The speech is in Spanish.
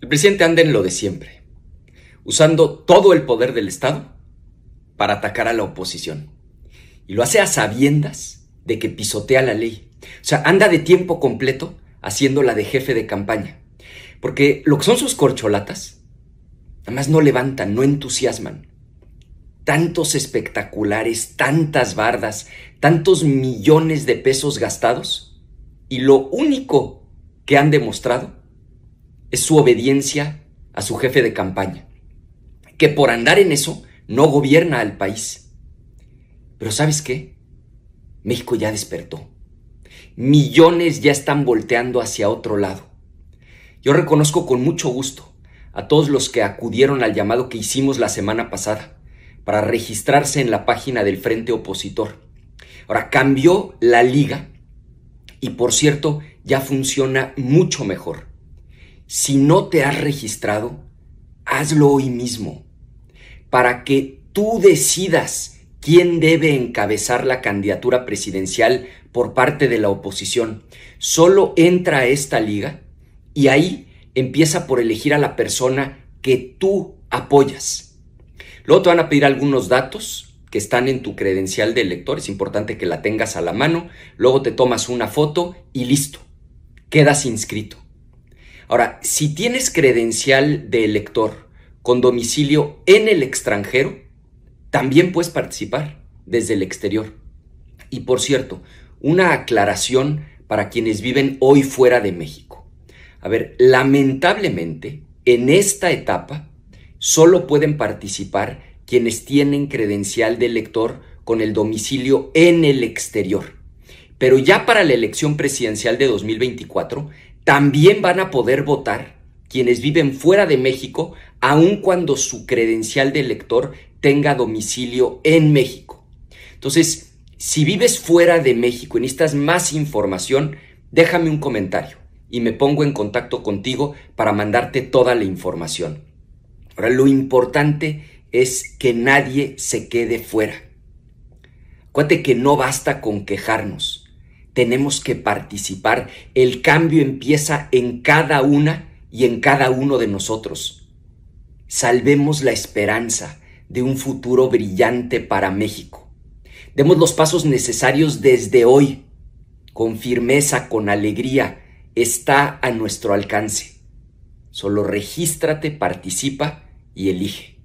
El presidente anda en lo de siempre, usando todo el poder del Estado para atacar a la oposición. Y lo hace a sabiendas de que pisotea la ley. O sea, anda de tiempo completo haciéndola de jefe de campaña. Porque lo que son sus corcholatas, además no levantan, no entusiasman. Tantos espectaculares, tantas bardas, tantos millones de pesos gastados, y lo único que han demostrado es su obediencia a su jefe de campaña, que por andar en eso no gobierna al país. Pero ¿sabes qué? México ya despertó. Millones ya están volteando hacia otro lado. Yo reconozco con mucho gusto a todos los que acudieron al llamado que hicimos la semana pasada para registrarse en la página del Frente Opositor. Ahora, cambió la liga y por cierto, ya funciona mucho mejor. Si no te has registrado, hazlo hoy mismo, para que tú decidas quién debe encabezar la candidatura presidencial por parte de la oposición. Solo entra a esta liga y ahí empieza por elegir a la persona que tú apoyas. Luego te van a pedir algunos datos que están en tu credencial de elector, es importante que la tengas a la mano, luego te tomas una foto y listo, quedas inscrito. Ahora, si tienes credencial de elector con domicilio en el extranjero, también puedes participar desde el exterior. Y por cierto, una aclaración para quienes viven hoy fuera de México. A ver, lamentablemente, en esta etapa solo pueden participar quienes tienen credencial de elector con el domicilio en el exterior. Pero ya para la elección presidencial de 2024 también van a poder votar quienes viven fuera de México, aun cuando su credencial de elector tenga domicilio en México. Entonces, si vives fuera de México y necesitas más información, déjame un comentario y me pongo en contacto contigo para mandarte toda la información. Ahora, lo importante es que nadie se quede fuera. Acuérdate que no basta con quejarnos tenemos que participar. El cambio empieza en cada una y en cada uno de nosotros. Salvemos la esperanza de un futuro brillante para México. Demos los pasos necesarios desde hoy. Con firmeza, con alegría, está a nuestro alcance. Solo regístrate, participa y elige.